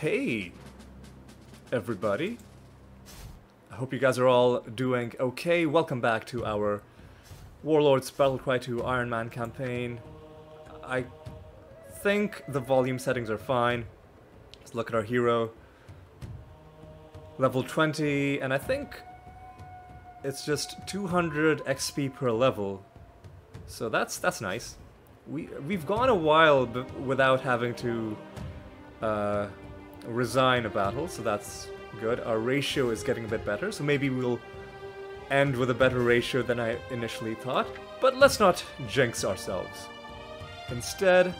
Hey, everybody. I hope you guys are all doing okay. Welcome back to our Warlords Battlecry 2 Iron Man campaign. I think the volume settings are fine. Let's look at our hero. Level 20, and I think it's just 200 XP per level. So that's that's nice. We we've gone a while without having to uh, resign a battle, so that's good. Our ratio is getting a bit better, so maybe we'll end with a better ratio than I initially thought. But let's not jinx ourselves. Instead,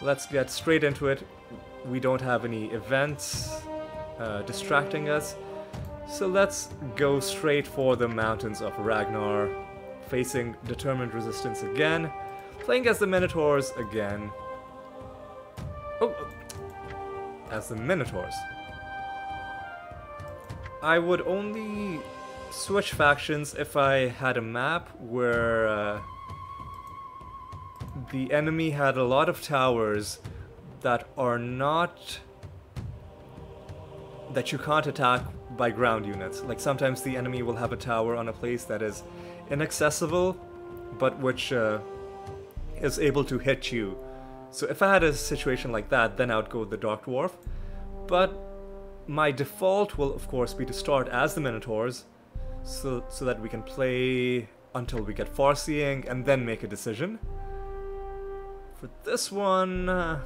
let's get straight into it. We don't have any events uh, distracting us, so let's go straight for the Mountains of Ragnar, facing Determined Resistance again, playing as the Minotaurs again. Oh, as the Minotaurs. I would only switch factions if I had a map where uh, the enemy had a lot of towers that are not that you can't attack by ground units. Like sometimes the enemy will have a tower on a place that is inaccessible, but which uh, is able to hit you so if I had a situation like that, then I would go with the Dark Dwarf. But my default will of course be to start as the Minotaurs, so, so that we can play until we get Farseeing and then make a decision. For this one... Uh,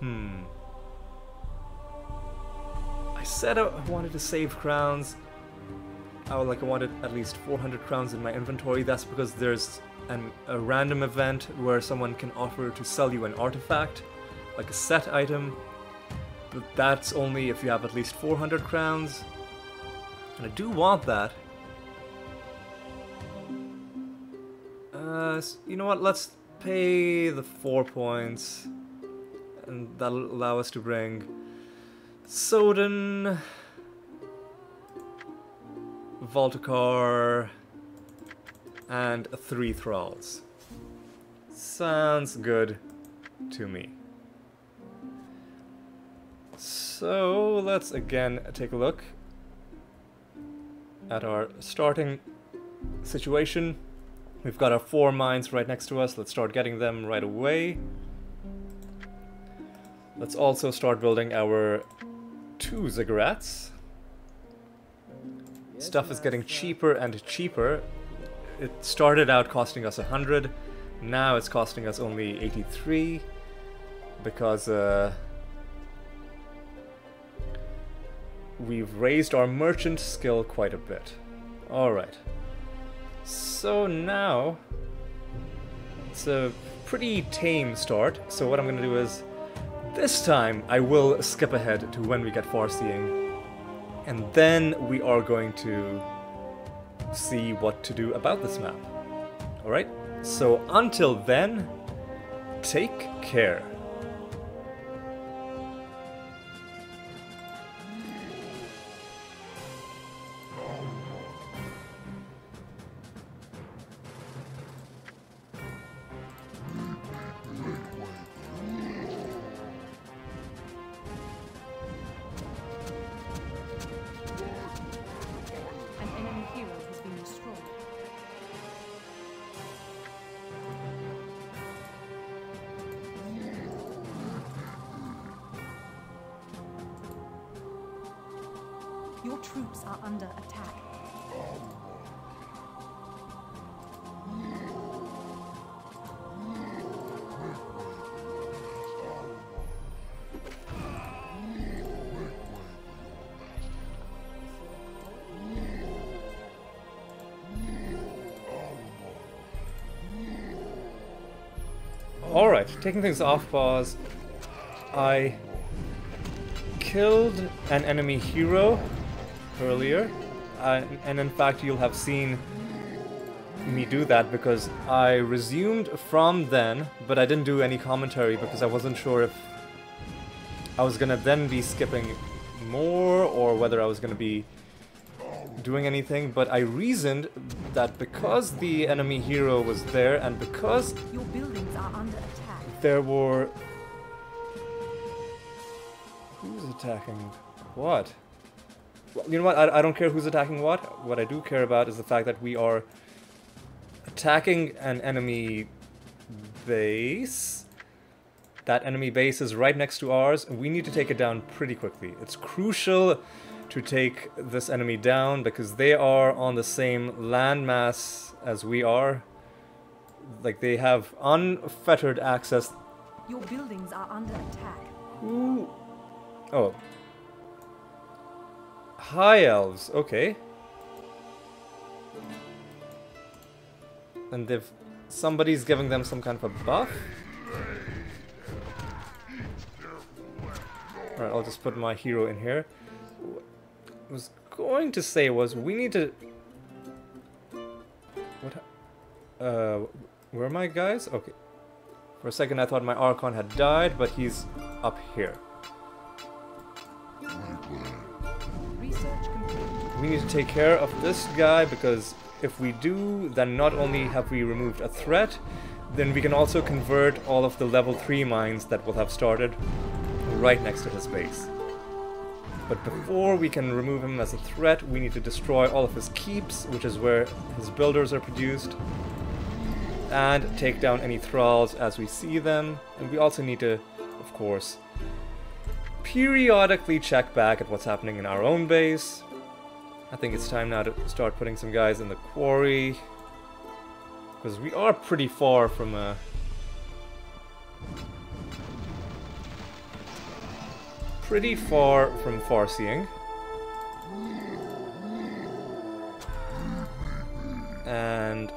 hmm... I said I wanted to save crowns. I like I wanted at least 400 crowns in my inventory. That's because there's an, a random event where someone can offer to sell you an artifact, like a set item, but that's only if you have at least 400 crowns. And I do want that. Uh, you know what, let's pay the 4 points, and that'll allow us to bring Soden, Voltakar, and three thralls. Sounds good to me. So let's again take a look at our starting situation. We've got our four mines right next to us. Let's start getting them right away. Let's also start building our two ziggurats. Stuff is getting cheaper and cheaper it started out costing us 100, now it's costing us only 83 because uh, we've raised our merchant skill quite a bit. Alright. So now it's a pretty tame start. So what I'm gonna do is this time I will skip ahead to when we get Farseeing and then we are going to see what to do about this map. Alright, so until then, take care. Your troops are under attack. Alright, taking things off pause. I killed an enemy hero earlier. Uh, and in fact, you'll have seen me do that because I resumed from then, but I didn't do any commentary because I wasn't sure if I was gonna then be skipping more or whether I was gonna be doing anything, but I reasoned that because the enemy hero was there and because your buildings are under attack. There were Who's attacking what? You know what? I, I don't care who's attacking what. What I do care about is the fact that we are attacking an enemy base. That enemy base is right next to ours, and we need to take it down pretty quickly. It's crucial to take this enemy down because they are on the same landmass as we are. Like, they have unfettered access. Your buildings are under attack. Ooh. Oh. High elves, okay. And they've... Somebody's giving them some kind of a buff? Alright, I'll just put my hero in here. What I was going to say was we need to... What? Uh, where am I, guys? Okay. For a second I thought my Archon had died, but he's up here. We need to take care of this guy because if we do, then not only have we removed a threat, then we can also convert all of the level 3 mines that will have started right next to his base. But before we can remove him as a threat, we need to destroy all of his keeps, which is where his builders are produced, and take down any thralls as we see them. And we also need to, of course, periodically check back at what's happening in our own base. I think it's time now to start putting some guys in the quarry. Because we are pretty far from a... Pretty far from far-seeing. And...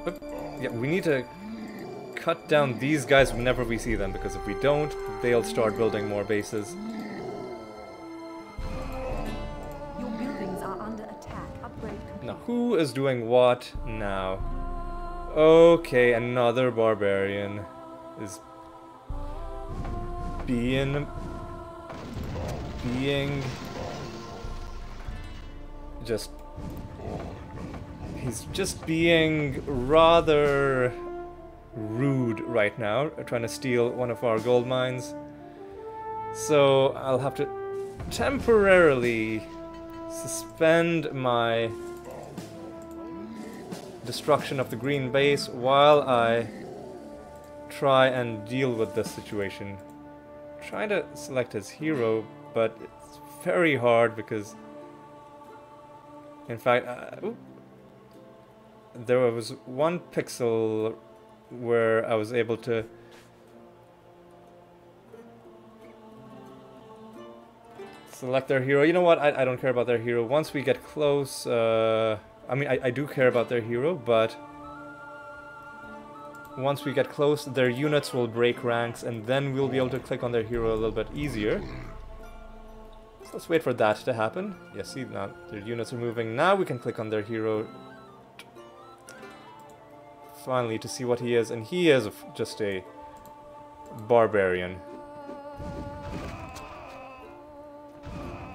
yeah, we need to cut down these guys whenever we see them, because if we don't, they'll start building more bases. Now, who is doing what now? Okay, another barbarian is being being just he's just being rather rude right now, trying to steal one of our gold mines. So I'll have to temporarily suspend my destruction of the green base while I try and deal with this situation. Trying to select his hero, but it's very hard because, in fact, uh, there was one pixel where I was able to select their hero. You know what? I, I don't care about their hero. Once we get close, uh, I mean, I, I do care about their hero, but once we get close, their units will break ranks, and then we'll be able to click on their hero a little bit easier. So let's wait for that to happen. Yeah, see, now their units are moving. Now we can click on their hero finally to see what he is, and he is just a barbarian.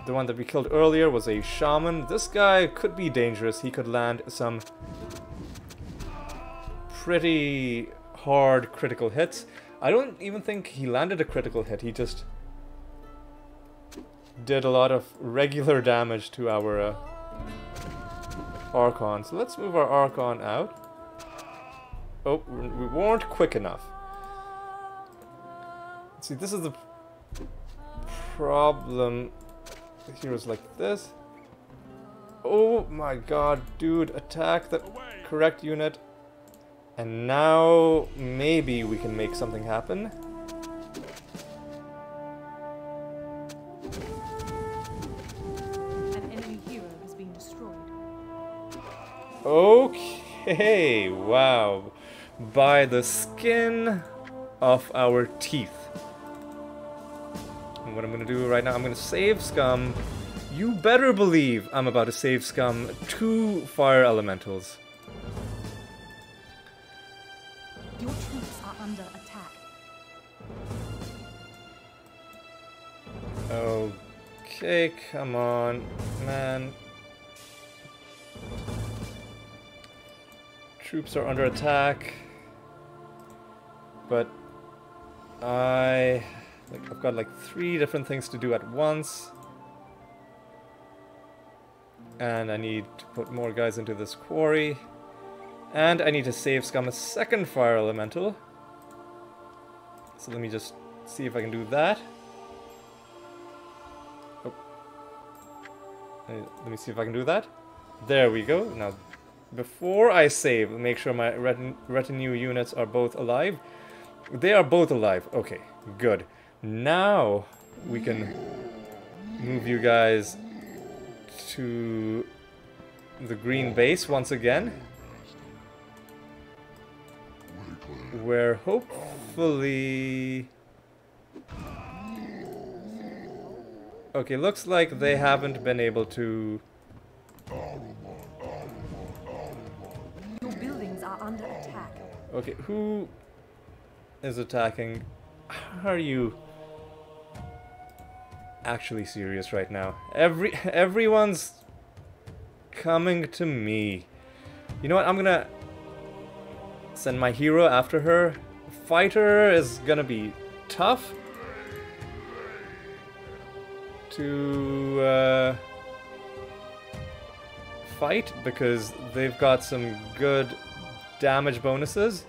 The one that we killed earlier was a shaman. This guy could be dangerous. He could land some pretty hard critical hits. I don't even think he landed a critical hit. He just did a lot of regular damage to our uh, Archon. So let's move our Archon out. Oh, we weren't quick enough. See, this is the problem. Heroes like this. Oh my god, dude, attack the correct unit. And now maybe we can make something happen. An enemy hero has been destroyed. Okay, wow. By the skin of our teeth. What I'm gonna do right now, I'm gonna save Scum. You better believe I'm about to save Scum two fire elementals. Your troops are under attack. Okay, come on, man. Troops are under attack. But I Like, I've got like three different things to do at once. And I need to put more guys into this quarry. And I need to save scum a second fire elemental. So let me just see if I can do that. Oh. Let me see if I can do that. There we go. Now, before I save, make sure my retin retinue units are both alive. They are both alive. Okay, good. Now we can move you guys to the green base once again. Where hopefully... Okay, looks like they haven't been able to... Your buildings are under attack. Okay, who is attacking? Are you actually serious right now? Every everyone's coming to me. You know what? I'm gonna send my hero after her. Fighter is gonna be tough to uh, fight because they've got some good damage bonuses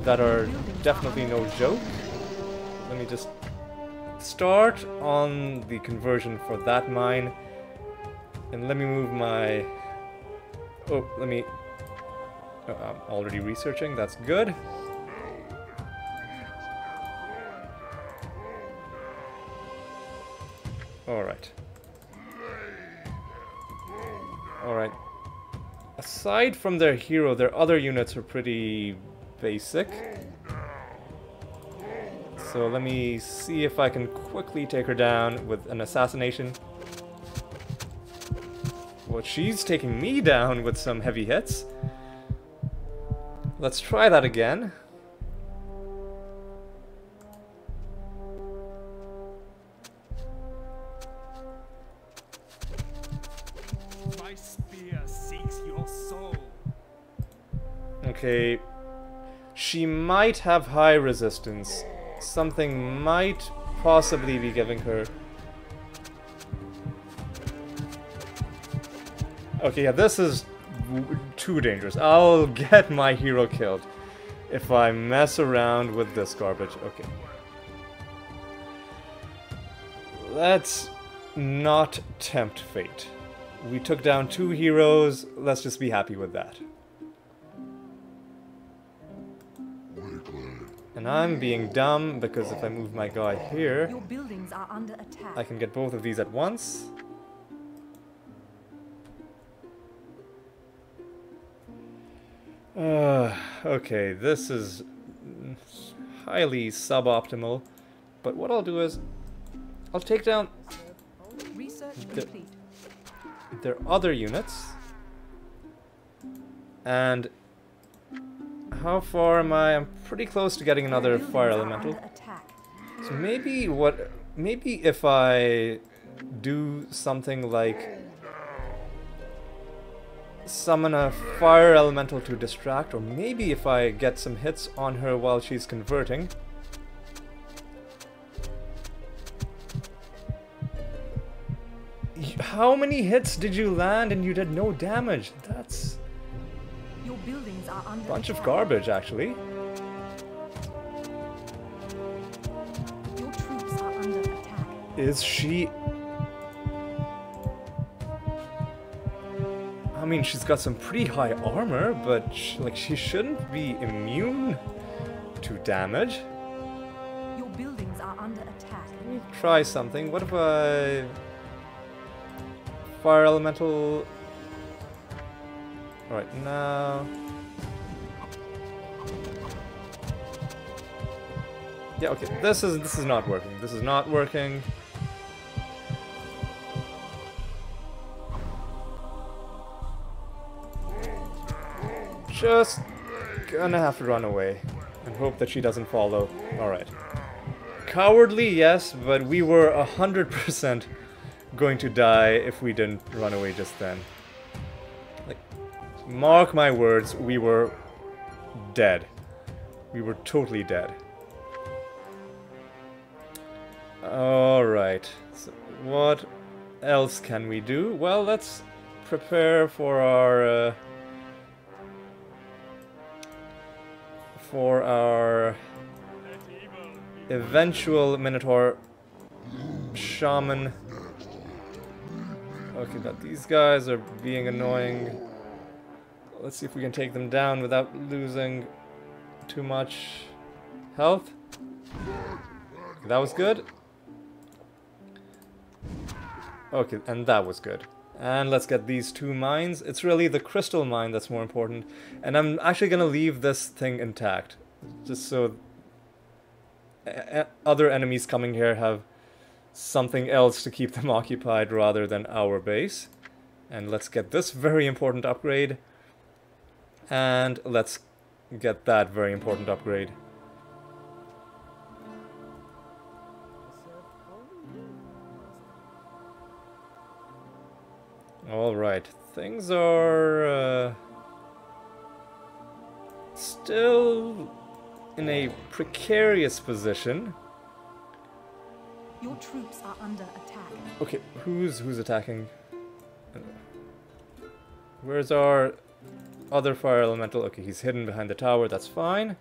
that are definitely no joke. Let me just start on the conversion for that mine. And let me move my... Oh, let me... oh, I'm already researching, that's good. Alright. Alright. Aside from their hero, their other units are pretty basic. So let me see if I can quickly take her down with an assassination. Well, she's taking me down with some heavy hits. Let's try that again. My spear seeks your soul. Okay. She might have high resistance. Something might possibly be giving her. Okay, yeah, this is too dangerous. I'll get my hero killed if I mess around with this garbage. Okay. Let's not tempt fate. We took down two heroes. Let's just be happy with that. And I'm being dumb because if I move my guy here, Your buildings are under attack. I can get both of these at once. Uh, okay, this is highly suboptimal. But what I'll do is, I'll take down Research The- their other units. And how far am I? I'm pretty close to getting another fire elemental. So maybe what maybe if I do something like summon a fire elemental to distract or maybe if I get some hits on her while she's converting. How many hits did you land and you did no damage? That's buildings are under a bunch of garbage actually. Your troops are under attack. Is she... I mean, she's got some pretty high armor, but sh like she shouldn't be immune to damage. Your buildings are under attack. Let me try something. What if I... Fire Elemental... Alright, now... Yeah, okay, this is this is not working. This is not working. Just gonna have to run away and hope that she doesn't follow. Alright. Cowardly, yes, but we were a hundred percent going to die if we didn't run away just then. Mark my words, we were dead. We were totally dead. Alright. So what else can we do? Well, let's prepare for our... Uh, for our eventual Minotaur Shaman. Okay, but these guys are being annoying. Let's see if we can take them down without losing too much health. That was good. Okay, and that was good. And let's get these two mines. It's really the crystal mine that's more important. And I'm actually going to leave this thing intact. Just so other enemies coming here have something else to keep them occupied rather than our base. And let's get this very important upgrade. And let's get that very important upgrade. Alright, things are uh, still in a precarious position. Your troops are under attack. Okay, who's who's attacking? Where's our other fire elemental? Okay, he's hidden behind the tower. That's fine.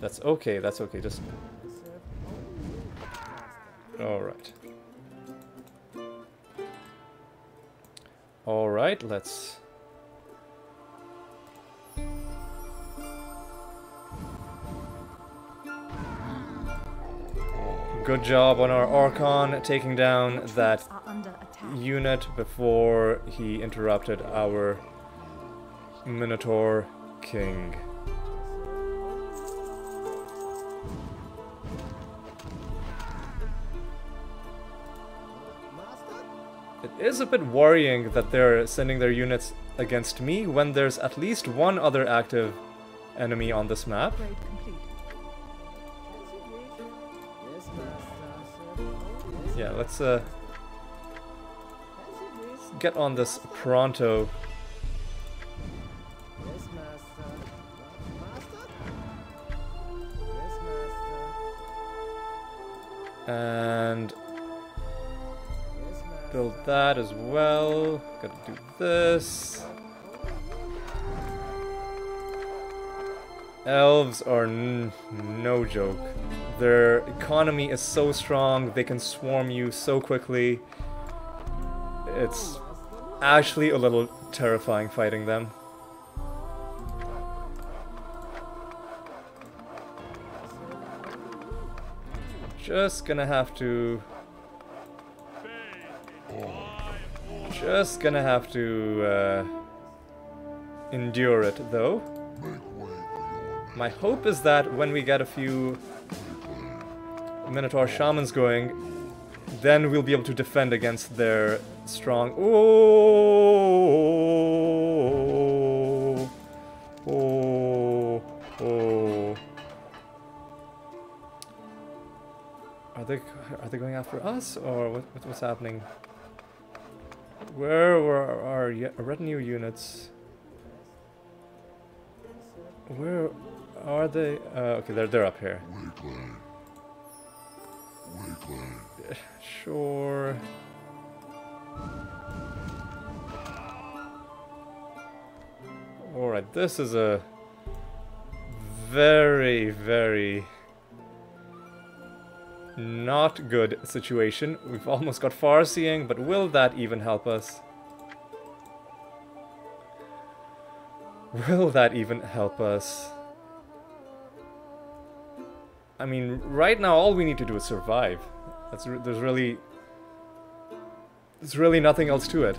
That's okay. That's okay. Just all right. All right. Let's Good job on our Archon taking down that unit before he interrupted our Minotaur King. It is a bit worrying that they're sending their units against me when there's at least one other active enemy on this map. Yeah, let's uh get on this pronto. And build that as well. Gotta do this. Elves are no joke. Their economy is so strong, they can swarm you so quickly. It's actually a little terrifying fighting them. Just gonna have to... Just gonna have to uh, endure it, though. My hope is that when we get a few Minotaur Shamans going, then we'll be able to defend against their strong... Oh, Are they going after us or what, what's happening? Where were our retinue units? Where are they? Uh, okay, they're they're up here. Sure. Alright, this is a very, very not good situation. We've almost got far-seeing, but will that even help us? Will that even help us? I mean, right now all we need to do is survive. That's there's really there's really nothing else to it.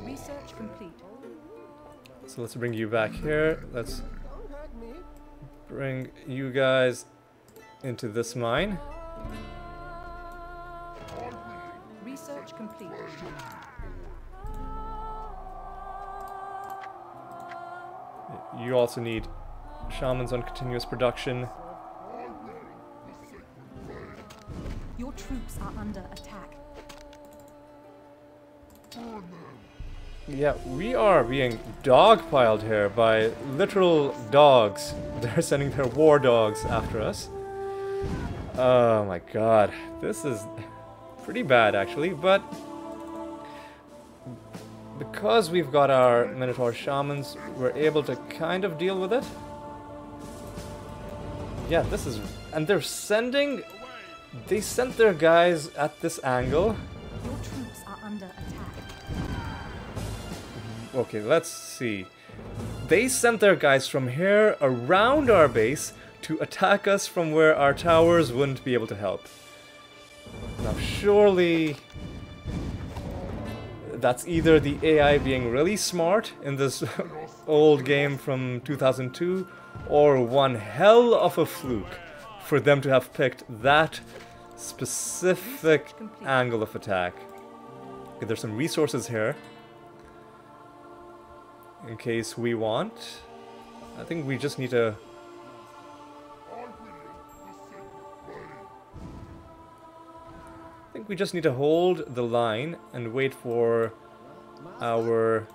Research complete. So let's bring you back here. Let's bring you guys into this mine. Research complete. You also need shamans on continuous production. Your troops are under attack. Yeah, we are being dogpiled here by literal dogs. They're sending their war dogs after us. Oh my god. This is pretty bad actually, but because we've got our Minotaur Shamans, we're able to kind of deal with it. Yeah, this is... And they're sending... They sent their guys at this angle. Your troops are under attack. Okay, let's see. They sent their guys from here around our base to attack us from where our towers wouldn't be able to help. Now, surely that's either the AI being really smart in this old game from 2002, or one hell of a fluke for them to have picked that specific angle of attack. Okay, there's some resources here. In case we want. I think we just need to... I think we just need to hold the line and wait for our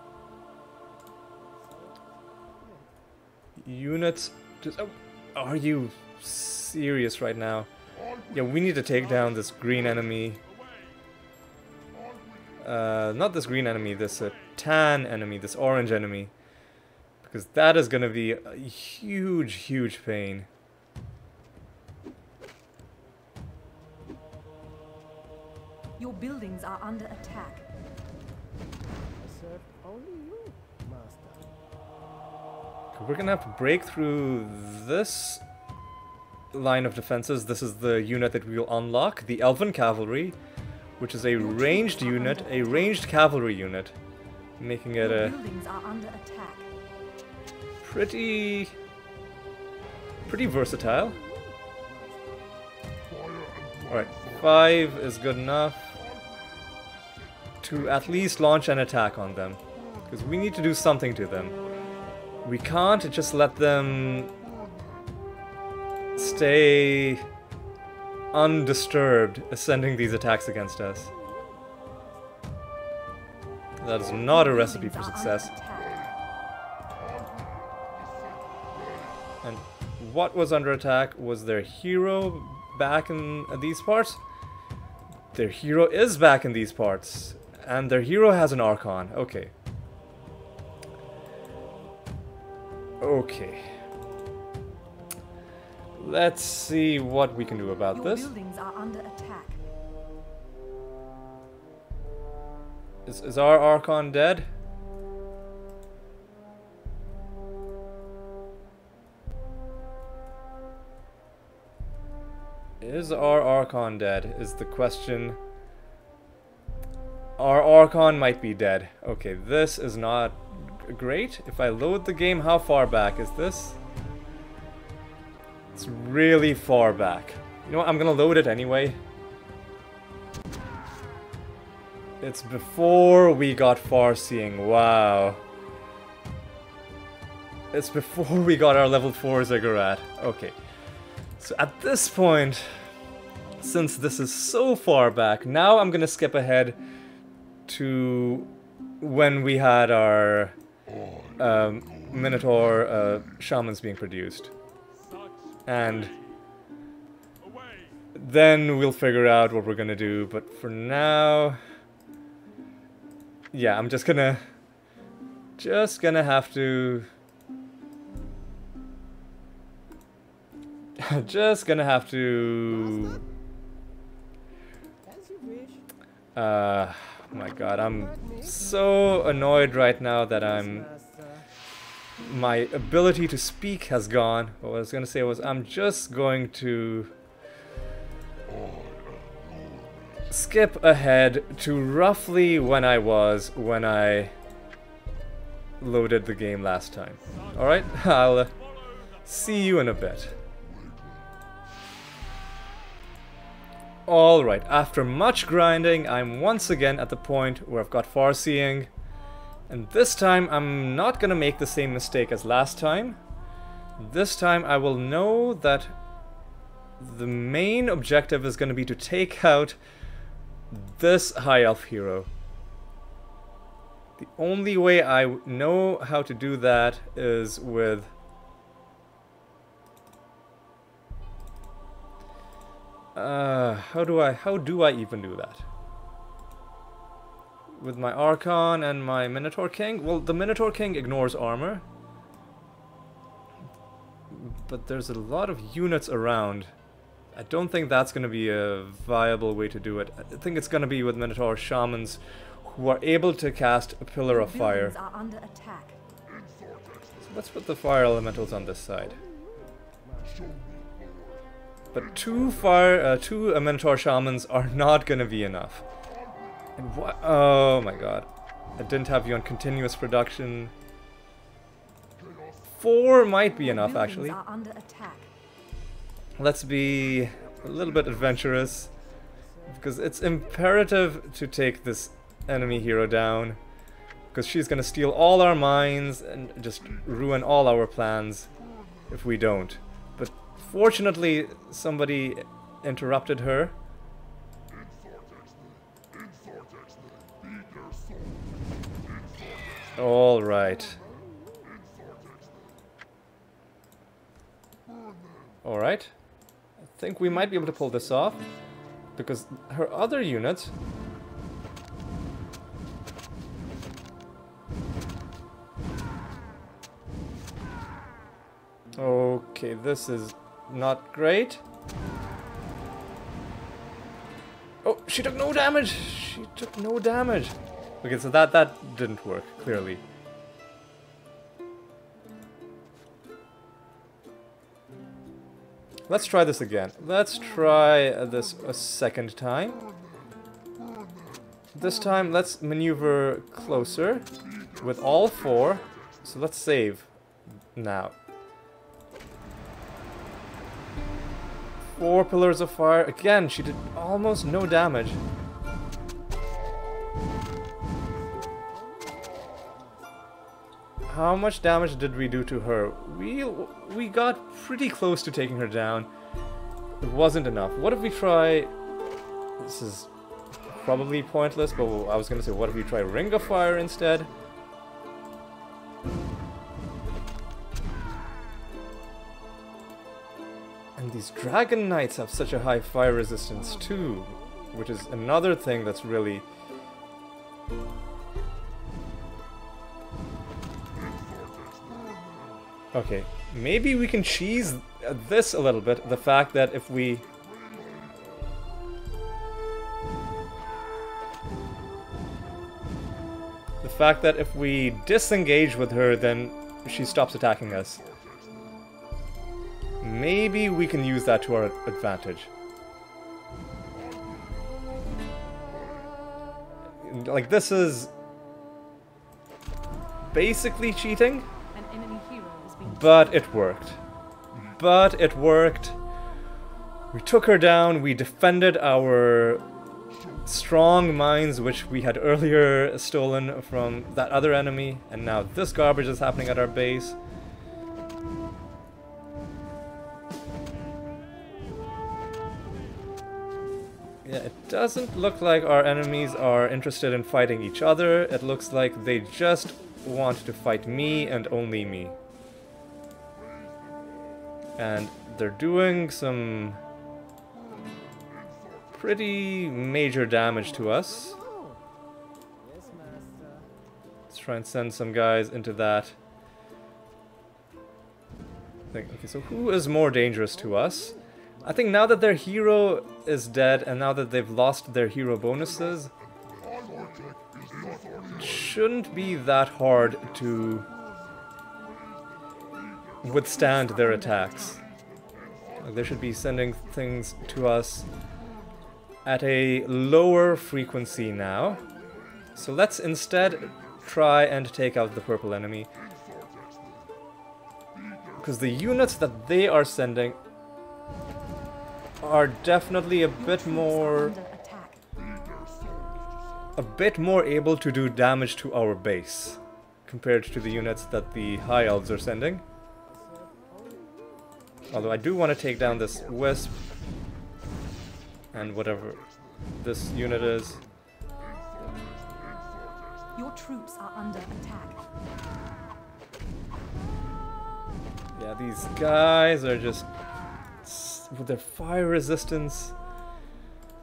units to... Oh, are you serious right now? Yeah, we need to take down this green enemy. Uh, not this green enemy, this uh, tan enemy, this orange enemy. Because that is gonna be a huge, huge pain. Your buildings are under attack. serve only you, master. We're gonna have to break through this line of defenses. This is the unit that we will unlock, the Elven Cavalry, which is a ranged unit, a ranged cavalry unit, making it a buildings are under attack. pretty, pretty versatile. Alright, five is good enough to at least launch an attack on them. Because we need to do something to them. We can't just let them stay undisturbed sending these attacks against us. That is not a recipe for success. And what was under attack? Was their hero back in these parts? Their hero is back in these parts. And their hero has an Archon. Okay. Okay. Let's see what we can do about Your this. buildings are under attack. Is, is our Archon dead? Is our Archon dead? Is the question. Our Archon might be dead. Okay, this is not great. If I load the game, how far back is this? It's really far back. You know what? I'm gonna load it anyway. It's before we got far seeing. Wow. It's before we got our level 4 ziggurat. Okay. So at this point, since this is so far back, now I'm gonna skip ahead to when we had our um, Minotaur uh, shamans being produced. And then we'll figure out what we're gonna do. But for now, yeah, I'm just gonna, just gonna have to, just gonna have to. As you wish. Uh, my God, I'm so annoyed right now that I'm. My ability to speak has gone. What I was gonna say was I'm just going to skip ahead to roughly when I was when I loaded the game last time. Alright, I'll see you in a bit. Alright, after much grinding, I'm once again at the point where I've got far seeing. And this time I'm not gonna make the same mistake as last time. This time I will know that the main objective is gonna be to take out this high elf hero. The only way I know how to do that is with Uh, how do I how do I even do that? With my Archon and my Minotaur King? Well, the Minotaur King ignores armor. But there's a lot of units around. I don't think that's going to be a viable way to do it. I think it's going to be with Minotaur Shamans who are able to cast a Pillar of Fire. Are under attack. So let's put the Fire Elementals on this side. But two fire, uh, two uh, Minotaur Shamans are not going to be enough. And what? Oh my god. I didn't have you on continuous production. Four might be enough, actually. are under attack. Let's be a little bit adventurous. Because it's imperative to take this enemy hero down. Because she's gonna steal all our mines and just ruin all our plans if we don't. Fortunately, somebody interrupted her. All right. All right. I think we might be able to pull this off because her other unit Okay, this is not great. Oh, she took no damage. She took no damage. Okay, so that that didn't work clearly. Let's try this again. Let's try this a second time. This time, let's maneuver closer with all four. So let's save now. Four pillars of fire. Again, she did almost no damage. How much damage did we do to her? We we got pretty close to taking her down. It wasn't enough. What if we try... This is probably pointless, but I was gonna say, what if we try Ring of Fire instead? These Dragon Knights have such a high fire resistance too, which is another thing that's really... Okay, maybe we can cheese this a little bit, the fact that if we... The fact that if we disengage with her, then she stops attacking us. Maybe we can use that to our advantage. Like, this is basically cheating, An enemy hero has been but it worked. But it worked. We took her down, we defended our strong mines, which we had earlier stolen from that other enemy, and now this garbage is happening at our base. Yeah, it doesn't look like our enemies are interested in fighting each other. It looks like they just want to fight me and only me. And they're doing some pretty major damage to us. Let's try and send some guys into that. Okay, so who is more dangerous to us? I think now that their hero is dead and now that they've lost their hero bonuses, shouldn't be that hard to withstand their attacks. Like, they should be sending things to us at a lower frequency now. So let's instead try and take out the purple enemy. Because the units that they are sending are definitely a bit more a bit more able to do damage to our base compared to the units that the high elves are sending. Although I do want to take down this wisp and whatever this unit is. Your troops are under attack. Yeah, these guys are just with their fire resistance.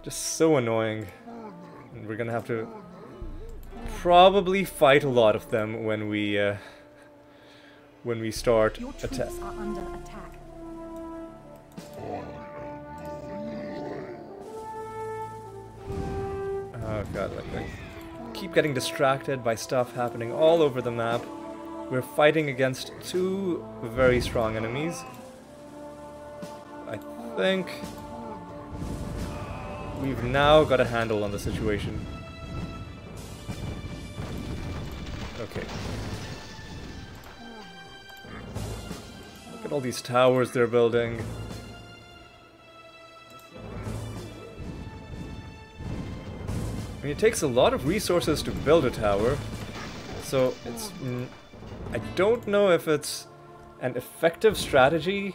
Just so annoying. And we're gonna have to probably fight a lot of them when we uh, when we start attack. troops are under attack. Oh god, like, I keep getting distracted by stuff happening all over the map. We're fighting against two very strong enemies. I think we've now got a handle on the situation. Okay. Look at all these towers they're building. I mean, it takes a lot of resources to build a tower, so it's. I don't know if it's an effective strategy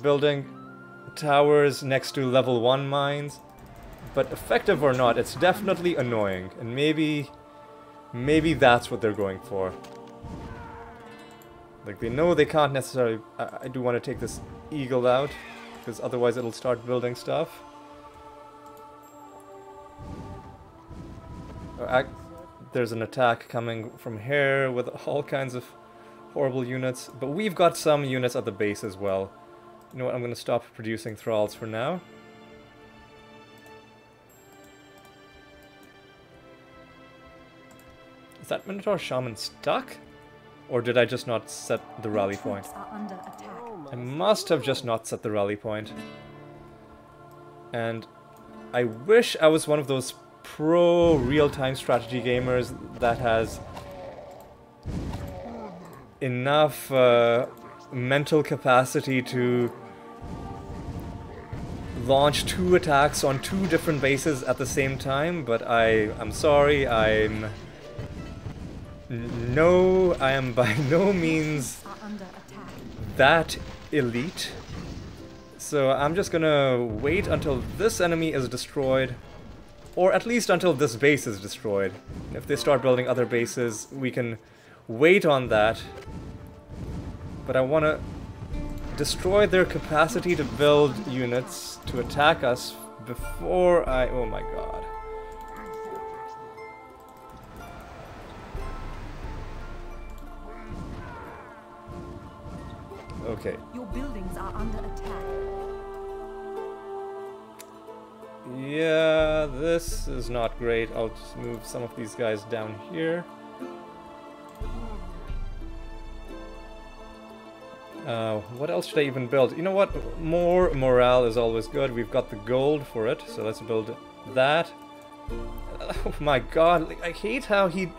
building towers next to level 1 mines, but effective or not, it's definitely annoying, and maybe. Maybe that's what they're going for. Like, they know they can't necessarily. I, I do want to take this eagle out, because otherwise it'll start building stuff. Oh, there's an attack coming from here with all kinds of horrible units, but we've got some units at the base as well. You know what, I'm gonna stop producing thralls for now. Is that Minotaur Shaman stuck? Or did I just not set the rally point? troops are under attack. I must have just not set the rally point. And I wish I was one of those pro real-time strategy gamers that has enough uh, mental capacity to launch two attacks on two different bases at the same time, but I I'm sorry, I'm no I am by no means Are under attack. that elite. So I'm just gonna wait until this enemy is destroyed. Or at least until this base is destroyed. If they start building other bases, we can wait on that. But I wanna destroy their capacity to build units to attack us before I... Oh my god. Okay. Your buildings are under attack. Yeah, this is not great. I'll just move some of these guys down here. Uh, what else should I even build? You know what? More morale is always good. We've got the gold for it, so let's build that. Oh my god, like, I hate how he...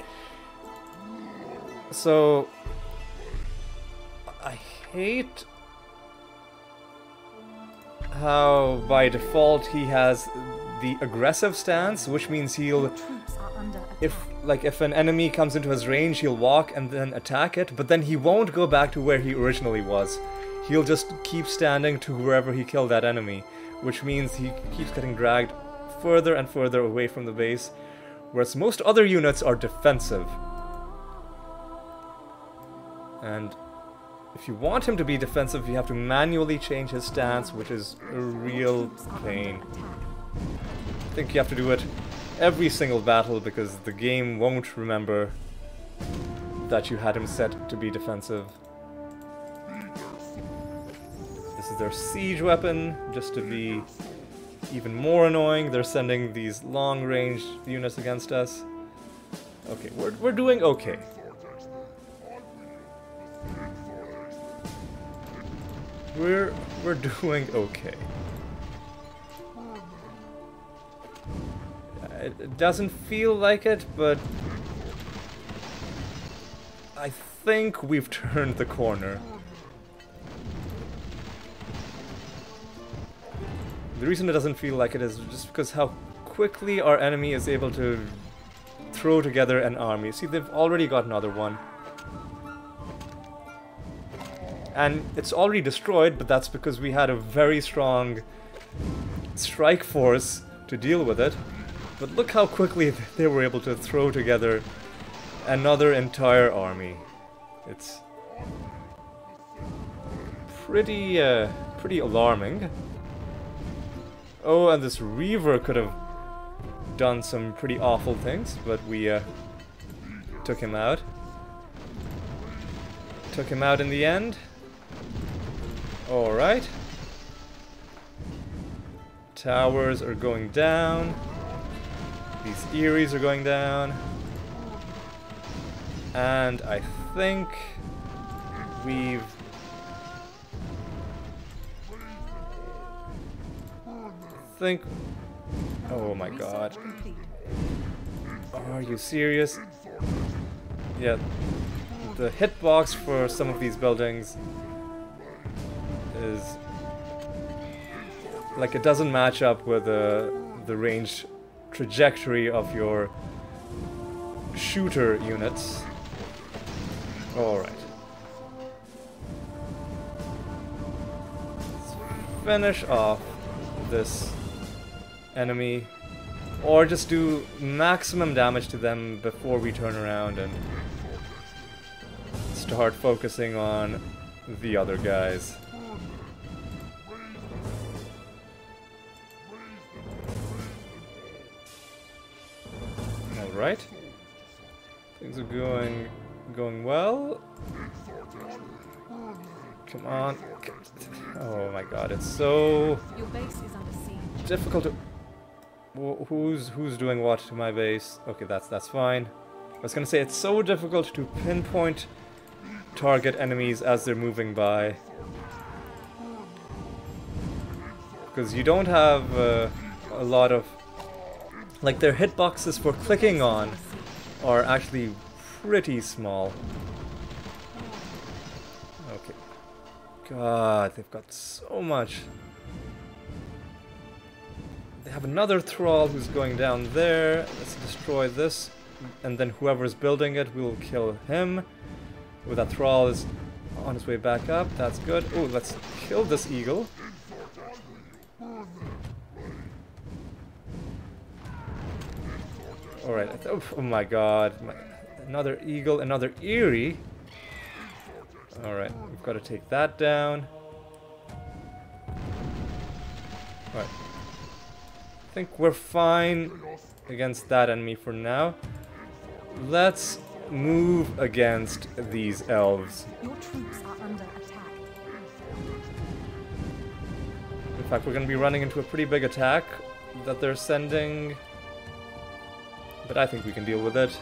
So... I hate how by default he has the aggressive stance, which means he'll troops are under if like if an enemy comes into his range, he'll walk and then attack it, but then he won't go back to where he originally was. He'll just keep standing to wherever he killed that enemy, which means he keeps getting dragged further and further away from the base, whereas most other units are defensive. And if you want him to be defensive, you have to manually change his stance, which is a real pain. I think you have to do it every single battle because the game won't remember that you had him set to be defensive. This is their siege weapon, just to be even more annoying. They're sending these long range units against us. Okay, we're, we're doing okay. We're we're doing okay. It doesn't feel like it, but I think we've turned the corner. The reason it doesn't feel like it is just because how quickly our enemy is able to throw together an army. See, they've already got another one. And it's already destroyed, but that's because we had a very strong strike force to deal with it. But look how quickly they were able to throw together another entire army. It's pretty, uh, pretty alarming. Oh, and this Reaver could have done some pretty awful things, but we uh, took him out. Took him out in the end. Alright. Towers are going down. These Eries are going down. And I think we've think Oh my god. Are you serious? Yeah. The hitbox for some of these buildings is like it doesn't match up with the the range trajectory of your shooter units. Alright. Finish off this enemy or just do maximum damage to them before we turn around and start focusing on the other guys. Going well. Come on. Oh my god, it's so Your base is under siege. difficult to Who's who's doing what to my base? Okay, that's that's fine. I was gonna say it's so difficult to pinpoint target enemies as they're moving by because you don't have uh, a lot of like their hitboxes for clicking on are actually pretty small. Okay. God, they've got so much. They have another thrall who's going down there. Let's destroy this. And then whoever's building it, we'll kill him. Oh, that thrall is on his way back up. That's good. Oh, let's kill this eagle. Alright. Oh, oh my god. My, another eagle, another eerie. Alright, we've got to take that down. Alright. I think we're fine against that enemy for now. Let's move against these elves. Your troops are under attack. In fact, we're going to be running into a pretty big attack that they're sending. But I think we can deal with it.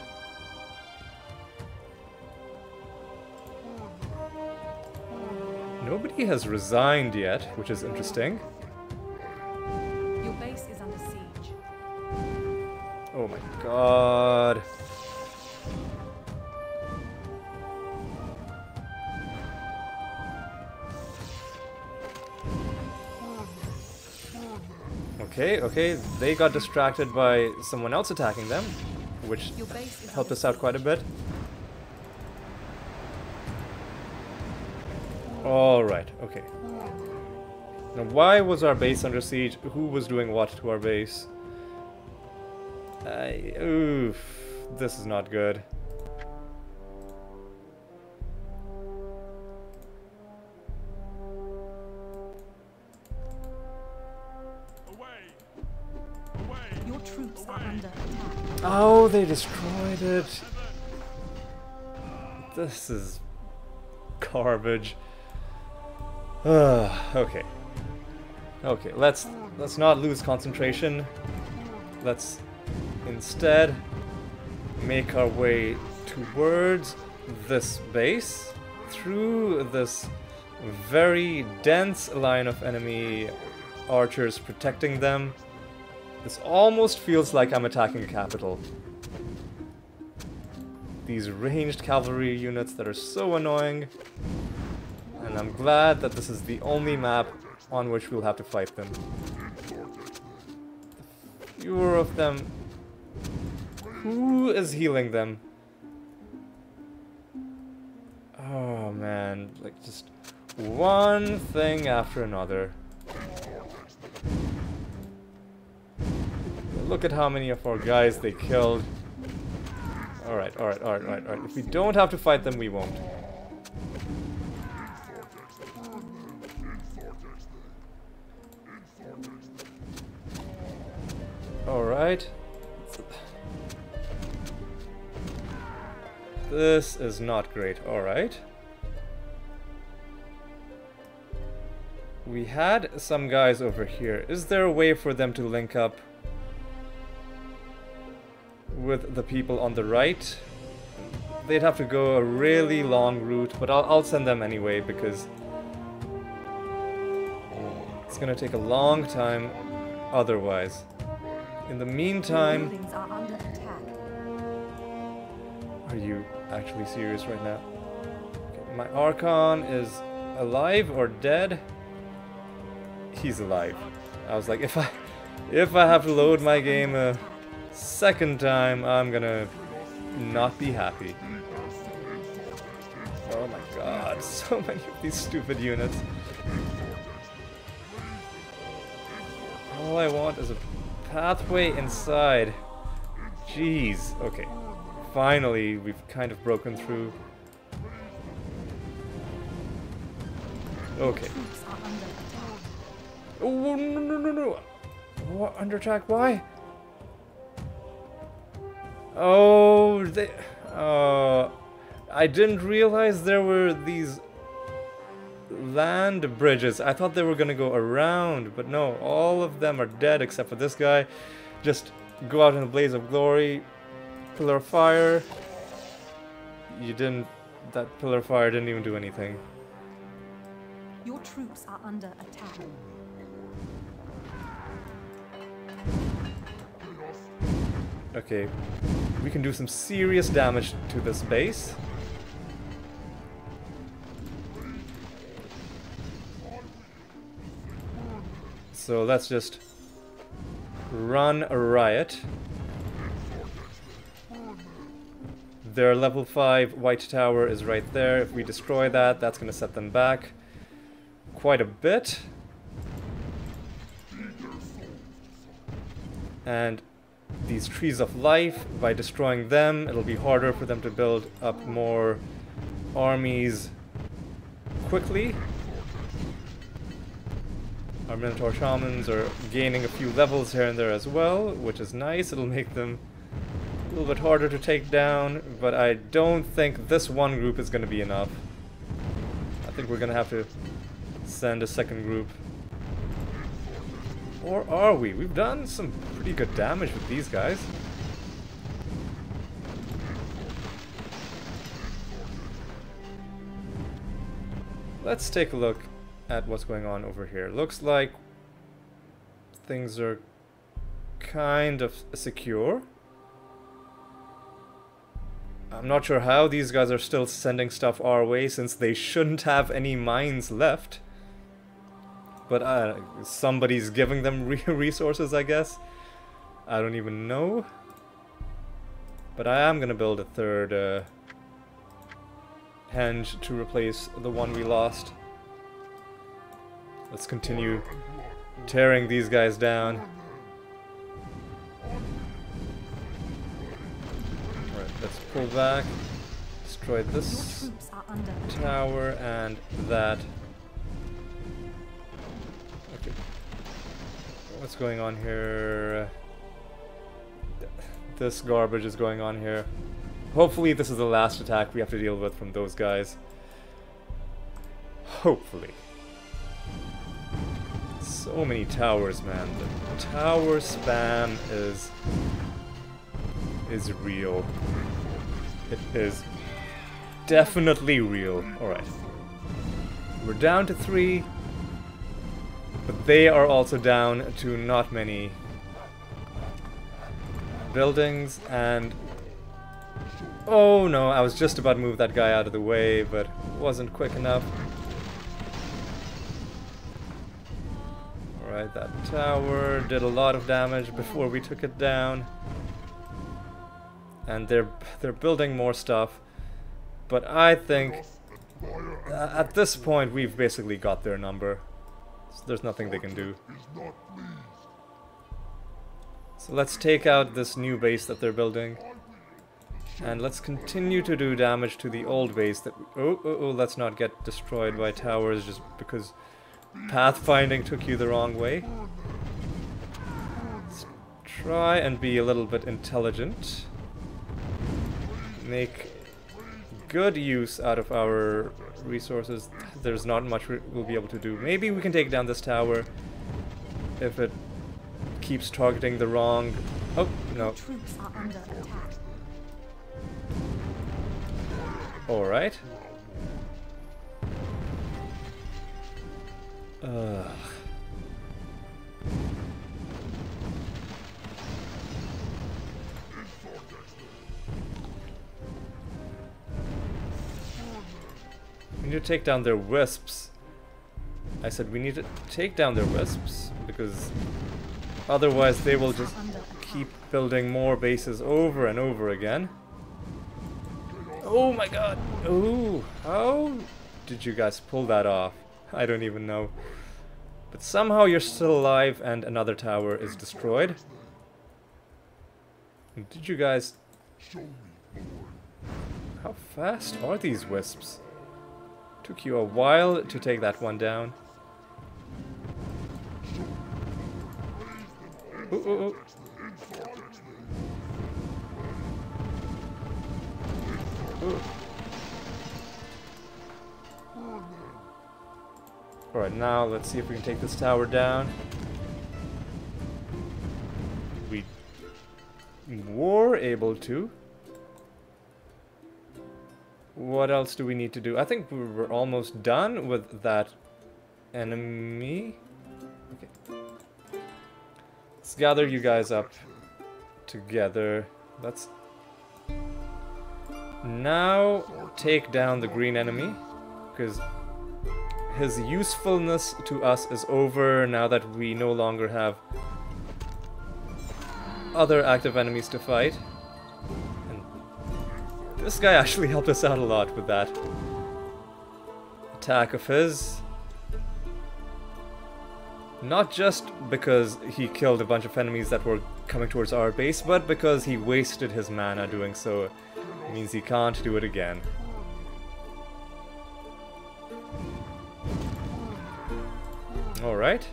Nobody has resigned yet, which is interesting. Your base is under siege. Oh my god. Okay, okay, they got distracted by someone else attacking them, which Your base is helped us out quite a bit. Alright, okay. Now, why was our base under siege? Who was doing what to our base? I, oof, this is not good. Away! Away! Your troops are under attack. Oh, they destroyed it. This is garbage. Okay. Okay, let's let's not lose concentration. Let's instead make our way towards this base through this very dense line of enemy archers protecting them. This almost feels like I'm attacking a capital. These ranged cavalry units that are so annoying. And I'm glad that this is the only map on which we'll have to fight them. The fewer of them. Who is healing them? Oh man, like just one thing after another. Look at how many of our guys they killed. Alright, alright, alright, alright, alright. If we don't have to fight them, we won't. Alright. This is not great. Alright. We had some guys over here. Is there a way for them to link up with the people on the right? They'd have to go a really long route, but I'll, I'll send them anyway because it's gonna take a long time otherwise. In the meantime, are under attack. are you actually serious right now? Okay, my Archon is alive or dead? He's alive. I was like, if I if I have to load my game a second time, I'm gonna not be happy. Oh my god, so many of these stupid units. All I want is a pathway inside. Jeez, okay. Finally, we've kind of broken through. Okay. Oh, no, no, no, no. What? Under attack? Why? Oh, they... Uh, I didn't realize there were these land bridges. I thought they were gonna go around, but no, all of them are dead except for this guy. Just go out in a blaze of glory. Pillar of fire. You didn't... That pillar of fire didn't even do anything. Your troops are under attack. Okay, we can do some serious damage to this base. So let's just run a riot. Their level 5 white tower is right there. If we destroy that, that's going to set them back quite a bit. And these trees of life, by destroying them, it'll be harder for them to build up more armies quickly. Our Minotaur Shamans are gaining a few levels here and there as well, which is nice. It'll make them a little bit harder to take down, but I don't think this one group is going to be enough. I think we're going to have to send a second group. Or are we? We've done some pretty good damage with these guys. Let's take a look at what's going on over here. Looks like things are kind of secure. I'm not sure how these guys are still sending stuff our way since they shouldn't have any mines left. But uh, somebody's giving them re resources, I guess. I don't even know. But I am gonna build a third uh, henge to replace the one we lost. Let's continue tearing these guys down. Alright, let's pull back. Destroy this troops are under attack. tower and that. Okay. What's going on here? This garbage is going on here. Hopefully this is the last attack we have to deal with from those guys. Hopefully. So many towers, man. The tower spam is is real. It is definitely real. Alright. We're down to three. But they are also down to not many buildings and Oh no, I was just about to move that guy out of the way, but wasn't quick enough. Alright, that tower did a lot of damage before we took it down. And they're they're building more stuff. But I think at this point we've basically got their number. So there's nothing they can do. So let's take out this new base that they're building. And let's continue to do damage to the old base that... Oh, oh, oh, let's not get destroyed by towers just because pathfinding took you the wrong way. Let's try and be a little bit intelligent. Make good use out of our resources. There's not much we- we'll be able to do. Maybe we can take down this tower if it keeps targeting the wrong... Oh, no. Troops are under attack. Alright. Ugh. We need to take down their wisps. I said we need to take down their wisps because otherwise they will just keep building more bases over and over again. Oh my god! Ooh, how did you guys pull that off? I don't even know. But somehow you're still alive and another tower is destroyed. Did you guys... How fast are these wisps? Took you a while to take that one down. Ooh, ooh, ooh. Ooh. Alright, now let's see if we can take this tower down. We were able to. What else do we need to do? I think we we're almost done with that enemy. Okay. Let's gather you guys up together. Let's now take down the green enemy because his usefulness to us is over now that we no longer have other active enemies to fight. And this guy actually helped us out a lot with that attack of his. Not just because he killed a bunch of enemies that were coming towards our base, but because he wasted his mana doing so. It means he can't do it again. Alright.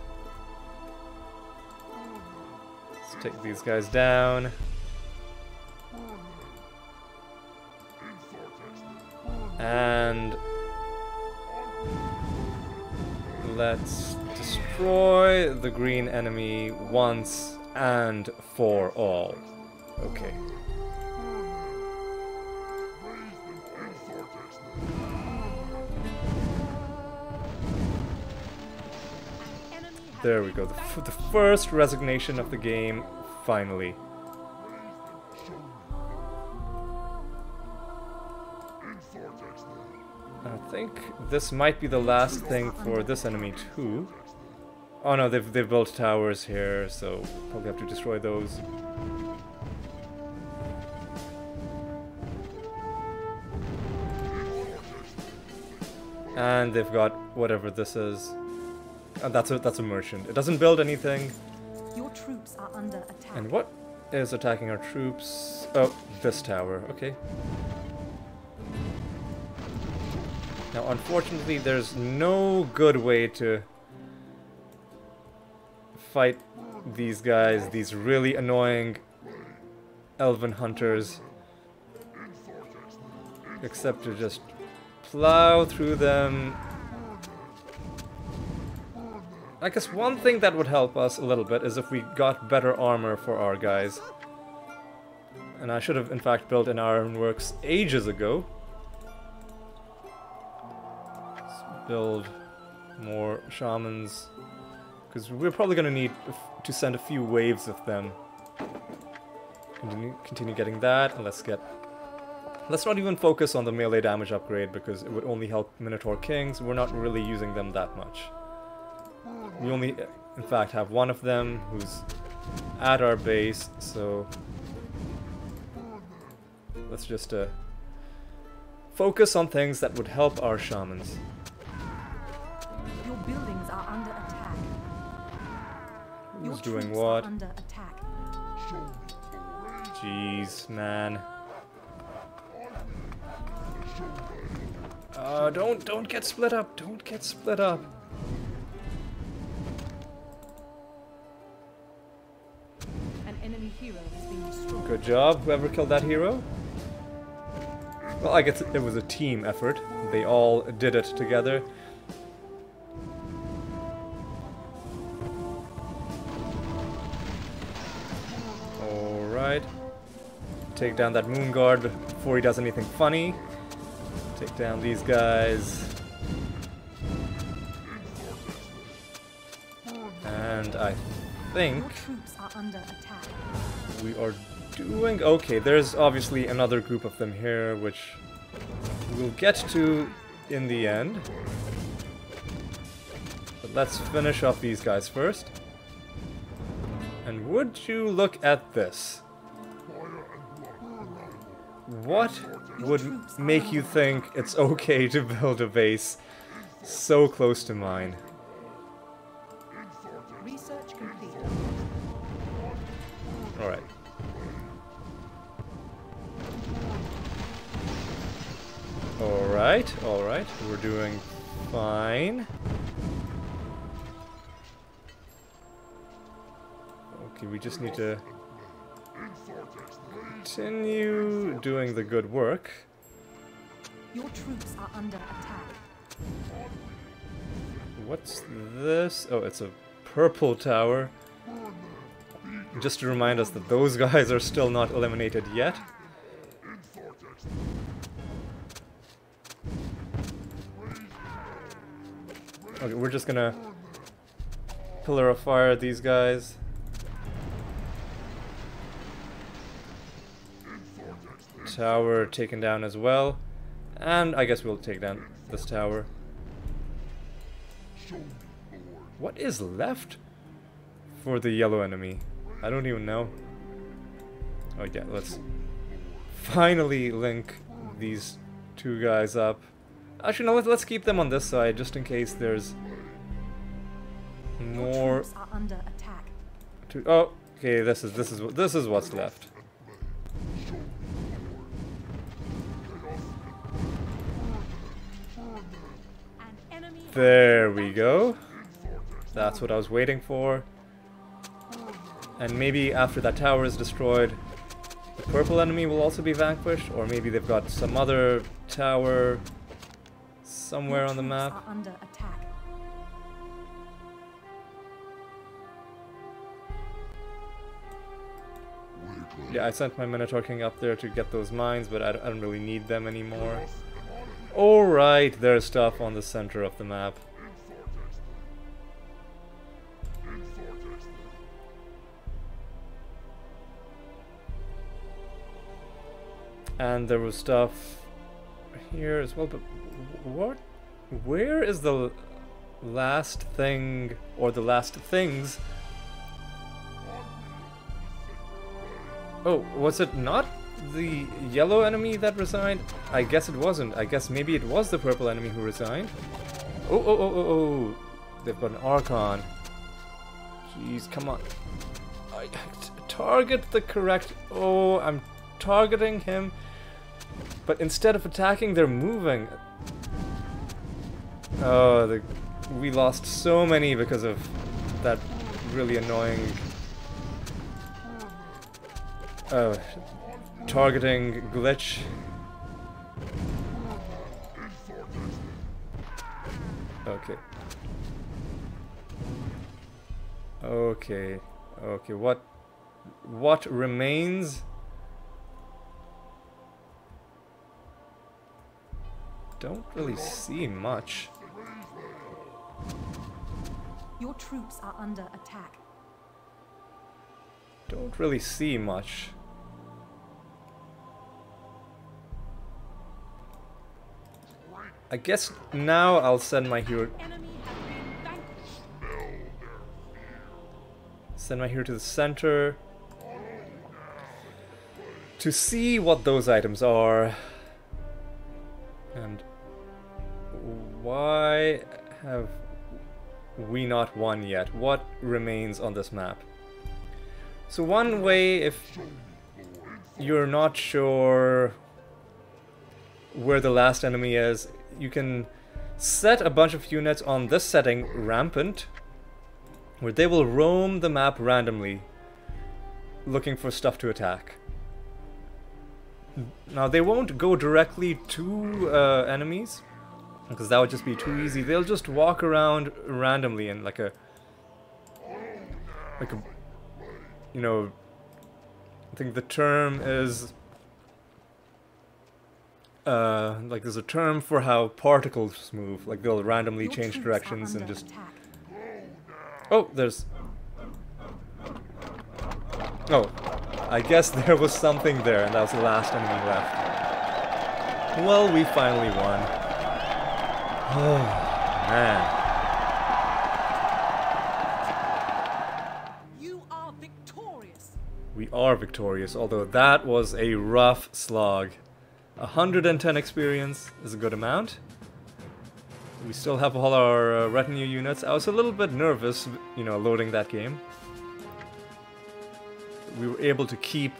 Let's take these guys down. And let's destroy the green enemy once and for all. Okay. There we go. The, the first resignation of the game, finally. I think this might be the last thing for this enemy too. Oh no, they've, they've built towers here, so probably have to destroy those. And they've got whatever this is. And that's a that's a merchant. It doesn't build anything. Your troops are under attack. And what is attacking our troops? Oh, this tower. Okay. Now, unfortunately, there's no good way to fight these guys, these really annoying elven hunters, except to just plow through them. I guess one thing that would help us a little bit is if we got better armor for our guys. And I should have, in fact, built an ironworks ages ago. Let's build more shamans. Because we're probably going to need to send a few waves of them. Continue, continue getting that, and let's get... Let's not even focus on the melee damage upgrade, because it would only help Minotaur Kings. We're not really using them that much. We only, in fact, have one of them who's at our base, so let's just uh, focus on things that would help our shamans. Your buildings are under attack. Who's doing what? Under attack. Jeez, man. Uh, don't, don't get split up. Don't get split up. Good job, whoever killed that hero. Well, I guess it was a team effort. They all did it together. Alright. Take down that moon guard before he does anything funny. Take down these guys. And I think Your troops are under attack. We are doing okay. There's obviously another group of them here, which we'll get to in the end. But let's finish off these guys first. And would you look at this? What would make you think it's okay to build a base so close to mine? We're doing fine. Okay, we just need to continue doing the good work. Your troops are under attack. What's this? Oh, it's a purple tower. Just to remind us that those guys are still not eliminated yet. Okay, we're just gonna pillar of fire these guys. Tower taken down as well. And I guess we'll take down this tower. What is left for the yellow enemy? I don't even know. Oh yeah, let's finally link these two guys up. Actually, no, let's, let's keep them on this side just in case there's more are under attack. to. Oh, okay. This is this is this is what's left. There we go. That's what I was waiting for. And maybe after that tower is destroyed, the purple enemy will also be vanquished, or maybe they've got some other tower somewhere on the map. Under attack. Yeah, I sent my Minotaur King up there to get those mines, but I don't, I don't really need them anymore. Alright, there's stuff on the center of the map. And there was stuff here as well, but what? Where is the last thing, or the last things Oh, was it not the yellow enemy that resigned? I guess it wasn't. I guess maybe it was the purple enemy who resigned. Oh, oh, oh, oh, oh. They've got an Archon. Jeez, come on. I, target the correct... Oh, I'm targeting him. But instead of attacking, they're moving. Oh, the, we lost so many because of that really annoying Oh, targeting glitch. Okay. Okay. Okay, what what remains? Don't really see much. Your troops are under attack. Don't really see much. I guess now I'll send my hero Enemy has been vanquished. send my hero to the center to see what those items are. And why have we not won yet? What remains on this map? So one way if you're not sure where the last enemy is, you can set a bunch of units on this setting, Rampant, where they will roam the map randomly, looking for stuff to attack. Now they won't go directly to uh, enemies because that would just be too easy. They'll just walk around randomly in like a like a you know I think the term is uh, like there's a term for how particles move. Like they'll randomly Your change directions and just attack. Oh, there's. Oh, I guess there was something there, and that was the last enemy left. Well, we finally won. Oh, man. You are victorious. We are victorious, although that was a rough slog. 110 experience is a good amount. We still have all our uh, retinue units. I was a little bit nervous, you know, loading that game. We were able to keep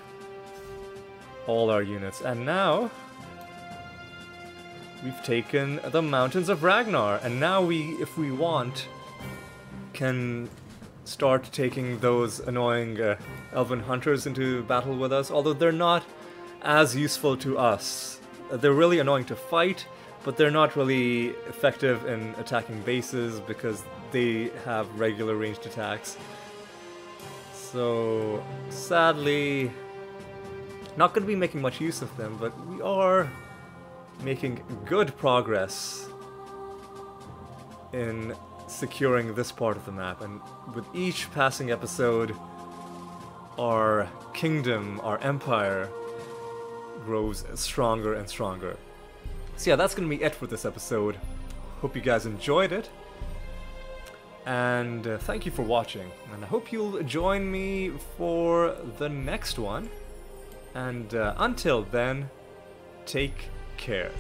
all our units, and now we've taken the Mountains of Ragnar, and now we, if we want, can start taking those annoying uh, elven hunters into battle with us, although they're not as useful to us. They're really annoying to fight, but they're not really effective in attacking bases because they have regular ranged attacks. So, sadly, not going to be making much use of them, but we are making good progress in securing this part of the map. And with each passing episode, our kingdom, our empire, grows stronger and stronger. So yeah, that's gonna be it for this episode. Hope you guys enjoyed it. And uh, thank you for watching. And I hope you'll join me for the next one. And uh, until then, take care.